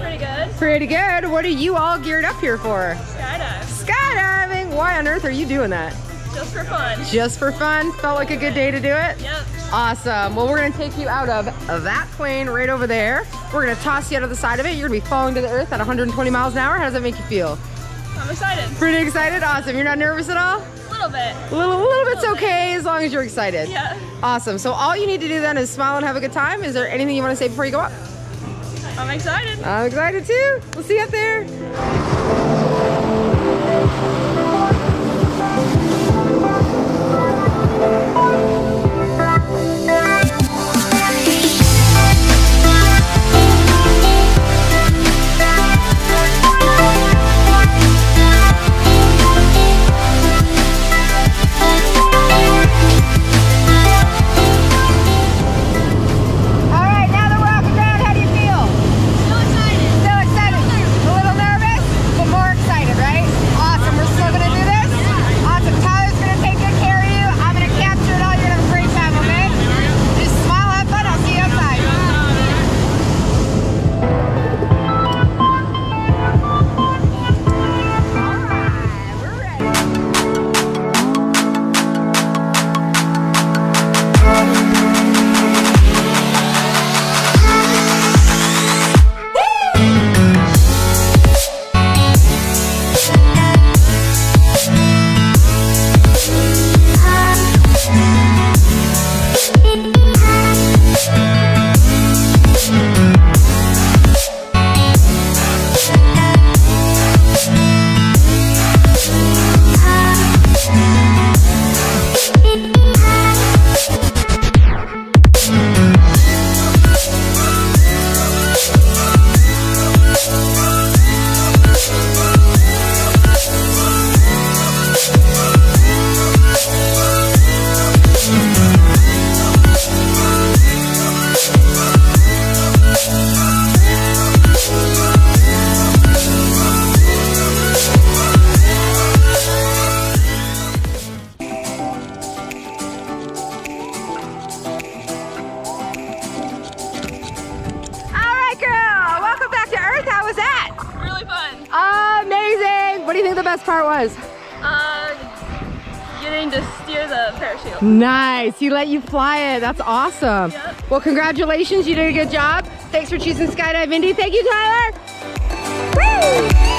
Pretty good. Pretty good. What are you all geared up here for? Skydive. Skydiving. Why on earth are you doing that? Just for fun. Just for fun? Felt like a good day to do it? Yep. Awesome. Well, we're gonna take you out of that plane right over there. We're gonna toss you out of the side of it. You're gonna be falling to the earth at 120 miles an hour. How does that make you feel? I'm excited. Pretty excited? Awesome. You're not nervous at all? A little bit. A little, a little bit's Little bit. okay as long as you're excited. Yeah. Awesome. So all you need to do then is smile and have a good time. Is there anything you want to say before you go up? I'm excited. I'm excited too. We'll see you up there. Best part was? Uh, getting to steer the parachute. Nice. He let you fly it. That's awesome. Yep. Well, congratulations. You did a good job. Thanks for choosing Skydive Indy. Thank you, Tyler. Woo!